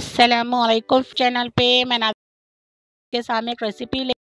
असलकुम चैनल पे मैंने के सामने एक रेसिपी ले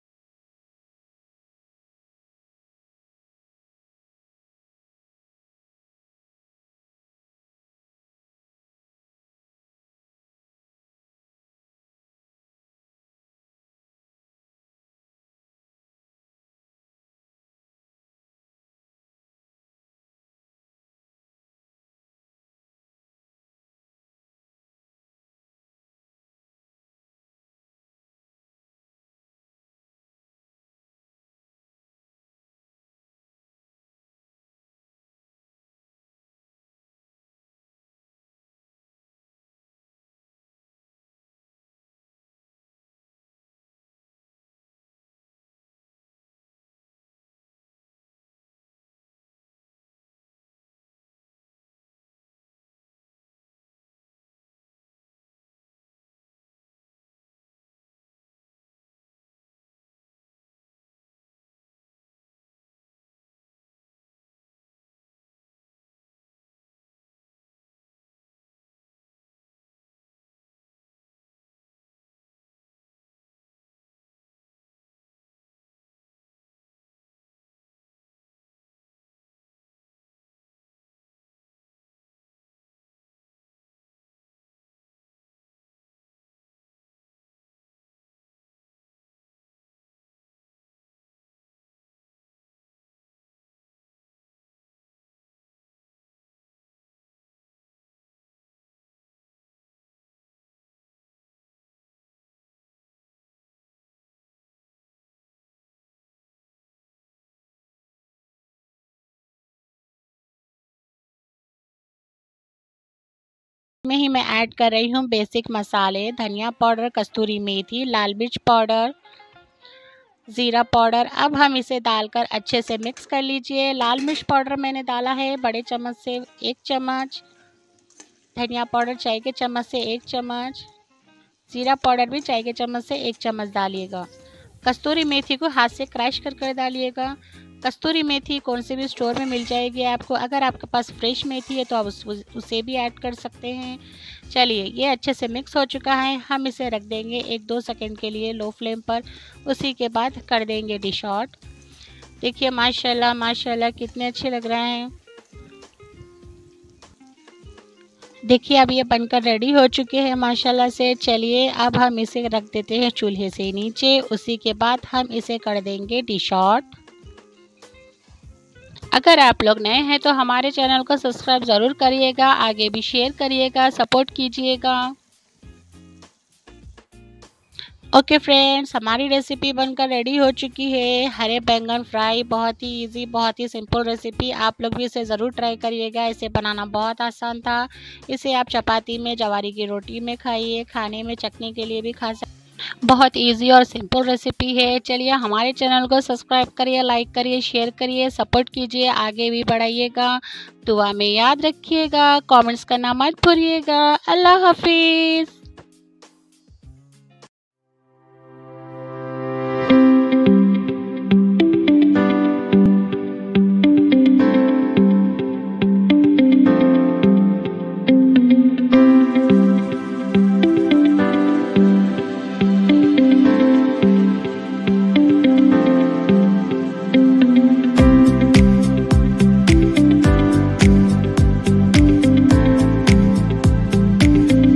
में ही मैं ऐड कर रही हूँ बेसिक मसाले, धनिया पाउडर, कस्तूरी मेथी, लाल मिर्च पाउडर, ज़ीरा पाउडर। अब हम इसे डालकर अच्छे से मिक्स कर लीजिए। लाल मिर्च पाउडर मैंने डाला है, बड़े चम्मच से एक चम्मच। धनिया पाउडर चाय के चम्मच से एक चम्मच। ज़ीरा पाउडर भी चाय के चम्मच से एक चम्मच डालिएगा। कस्तूरी मेथी को हाथ से क्रश कर कर डालिएगा। कस्तूरी मेथी कौन से भी स्टोर में मिल जाएगी आपको। अगर आपके पास फ्रेश मेथी है तो आप उस, उसे भी ऐड कर सकते हैं। चलिए ये अच्छे से मिक्स हो चुका है। हम इसे रख देंगे एक दो सेकंड के लिए लो फ्लेम पर। उसी के बाद कर देंगे डिश आउट। देखिए माशाल्लाह माशाल्लाह कितने अच्छे लग रहे हैं। देखिए अब ये बनकर रेडी हो चुके हैं माशाल्लाह से। चलिए अब हम इसे रख देते हैं चूल्हे से नीचे। उसी के बाद हम इसे कर देंगे डिश आउट। अगर आप लोग नए हैं तो हमारे चैनल को सब्सक्राइब ज़रूर करिएगा, आगे भी शेयर करिएगा सपोर्ट कीजिएगा। ओके फ्रेंड्स हमारी रेसिपी बनकर रेडी हो चुकी है। हरे बैंगन फ्राई बहुत ही इजी बहुत ही सिंपल रेसिपी आप लोग भी इसे ज़रूर ट्राई करिएगा। इसे बनाना बहुत आसान था। इसे आप चपाती में, जवारी की रोटी में खाइए। खाने में, चटनी के लिए भी खा सकते बहुत इजी और सिंपल रेसिपी है। चलिए हमारे चैनल को सब्सक्राइब करिए लाइक करिए शेयर करिए सपोर्ट कीजिए, आगे भी बढ़ाइएगा। दुआ में याद रखिएगा कमेंट्स करना मत भूलिएगा। अल्लाह हाफिज़।